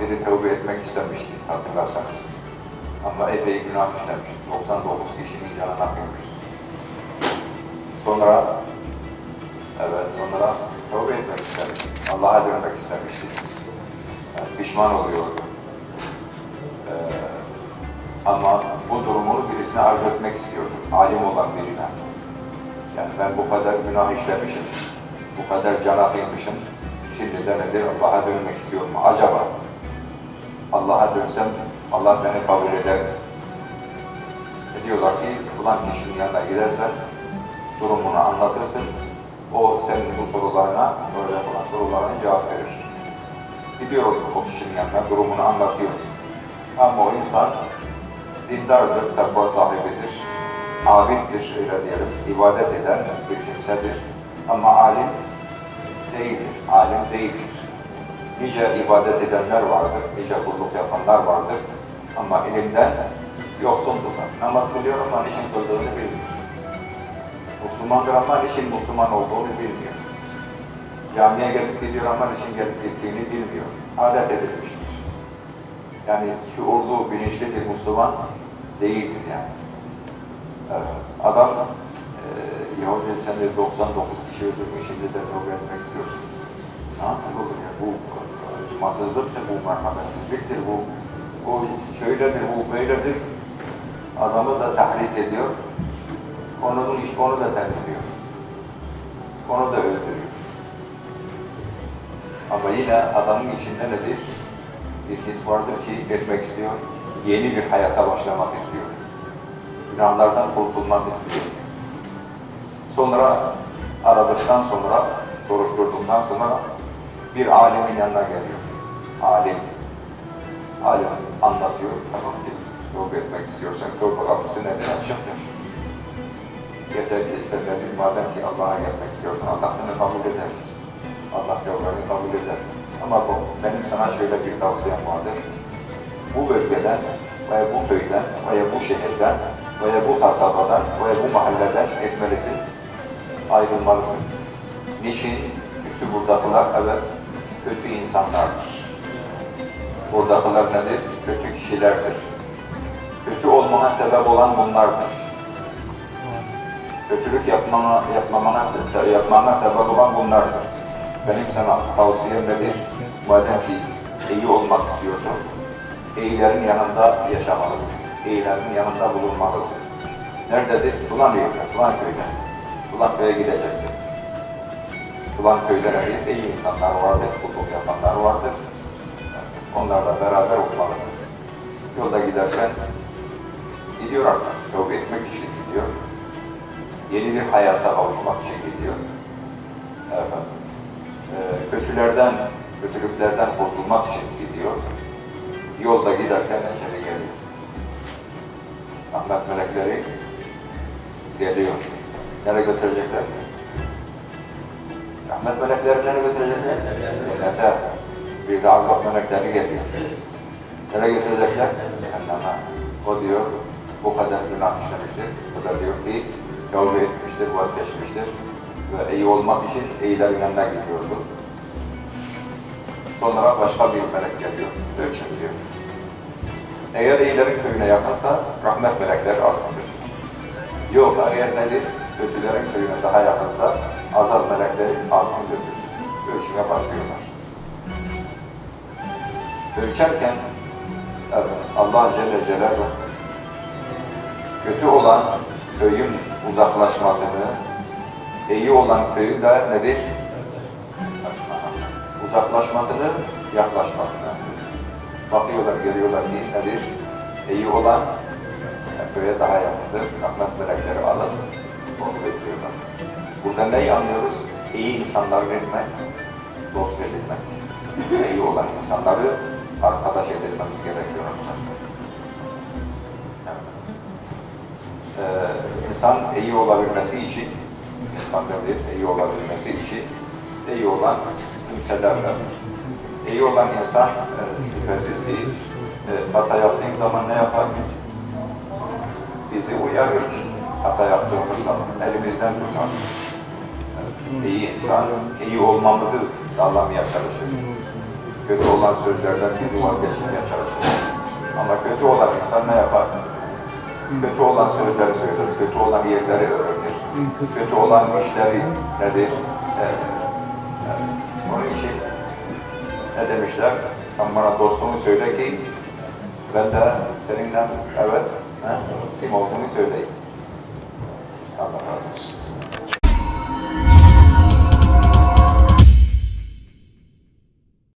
Biri tövbe etmek istemişti hatırlarsanız. Ama epey günah işlemiş. 99 kişinin canına kıymış. Sonra evet sonra tövbe etmek istemişti. Allah'a dönmek istemişti. Yani pişman oluyordu. Ee, ama bu durumunu birisine arz etmek istiyordu. Alim olan birine. Yani ben bu kadar günah işlemişim. Bu kadar cana kıymışım. Şimdi de nedir? Allah'a dönmek istiyorum. Acaba Allah'a dönsem Allah beni kabul eder? E diyorlar ki ulan kişinin yanına gidersen durumunu anlatırsın. O senin bu sorularına, böyle olan sorularına cevap verir. Gidiyor o kişinin yanına, durumunu anlatıyor. Ama o insan dindardır, takva sahibidir, abiddir öyle diyelim, ibadet eden bir kimsedir. Ama alim değildir, alim değildir. Nice ibadet edenler vardır, nice kulluk yapanlar vardır. Ama ilimden yoksuldurlar. Namaz kılıyor ama niçin kıldığını bilmiyor. Müslümandır ama niçin Müslüman olduğunu bilmiyor. Camiye gelip gidiyor ama niçin gelip gittiğini bilmiyor. Adet edilmiştir. Yani şuurlu, bilinçli bir Müslüman değildir yani. Evet. Adam e, Yahudi sen de 99 kişi öldürmüş, şimdi de tövbe etmek istiyorsun. Nasıl ya? Bu acımasızlıktır, bu merhametsizliktir, bu, bu şöyledir, bu böyledir. Adamı da tahrik ediyor. Onun iş onu da temizliyor. Onu da öldürüyor. Ama yine adamın içinde nedir? Bir his vardır ki etmek istiyor. Yeni bir hayata başlamak istiyor. Günahlardan kurtulmak istiyor. Sonra aradıktan sonra, soruşturduktan sonra bir alimin yanına geliyor. Alim. Alim anlatıyor. Tamam ki tövbe etmek istiyorsan tövbe kapısı nedir? Açıktır. Yeter ki seferdir. Madem ki Allah'a gelmek istiyorsan Allah seni kabul eder. Allah tövbeni kabul eder. Ama bu, benim sana şöyle bir tavsiyem vardır. Bu bölgeden veya bu köyden veya bu şehirden veya bu kasabadan veya bu mahalleden etmelisin. Ayrılmalısın. Niçin? Çünkü buradakiler evet kötü insanlardır. Buradakiler nedir? Kötü kişilerdir. Kötü olmana sebep olan bunlardır. Kötülük yapmana, yapmamana, yapmana sebep olan bunlardır. Benim sana tavsiyem nedir? Madem ki iyi olmak istiyorsan, iyilerin yanında yaşamalısın. İyilerin yanında bulunmalısın. Nerededir? Ulan yerde, ulan köyde. Ulan köye gideceksin. Ulan köylere iyi insanlar vardır, kulluk yapanlar vardır. Onlarla beraber olmalısın. Yolda giderken gidiyor artık. Tövbe etmek için gidiyor. Yeni bir hayata kavuşmak için gidiyor. Efendim. Ee, kötülerden, kötülüklerden kurtulmak için Rahmet melekleri nereye götürecekler? Cennete. Bir de azap melekleri geliyor. Nereye götürecekler? Cennete. O diyor, bu kadar günah işlemiştir. Bu da diyor ki, tövbe etmiştir, vazgeçmiştir. Ve iyi olmak için iyilerin yanına gidiyordu. Sonra başka bir melek geliyor, ölçün diyor. Eğer iyilerin köyüne yakınsa rahmet melekleri alsındır. Yok, eğer nedir? Kötülerin köyüne daha yakınsa azap melekleri götür. Ölçüme başlıyorlar. Ölçerken evet, Allah Celle Celaluhu kötü olan köyün uzaklaşmasını, iyi olan köyün de nedir? Uzaklaşmasını, yaklaşmasını. Bakıyorlar, geliyorlar ki nedir? İyi olan köye daha yakındır. Rahmet melekleri alıp onu bekliyorlar. Burada neyi anlıyoruz? İyi insanları etmek, dost edilmek. İyi olan insanları arkadaş edilmemiz gerekiyor. Ee, insan iyi olabilmesi için, insan nedir? İyi olabilmesi için iyi olan kimselerle. İyi olan insan e, şüphesiz e, hata yaptığın zaman ne yapar? Bizi uyarır. Hata yaptığımız zaman elimizden tutar. İyi insan, iyi olmamızı sağlamaya çalışır. kötü olan sözlerden bizi vazgeçirmeye çalışır. Ama kötü olan insan ne yapar? Kötü olan sözleri söyler, kötü olan yerleri öğrenir. Kötü olan işleri nedir? Evet. Onun için ne demişler? Sen bana dostunu söyle ki ben de seninle evet he, kim olduğunu söyleyeyim. 幅があるし。